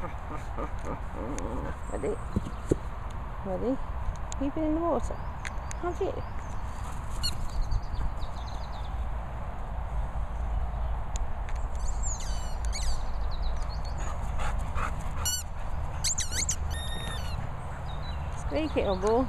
Ready? Ready? You've been in the water. Have you? On ball.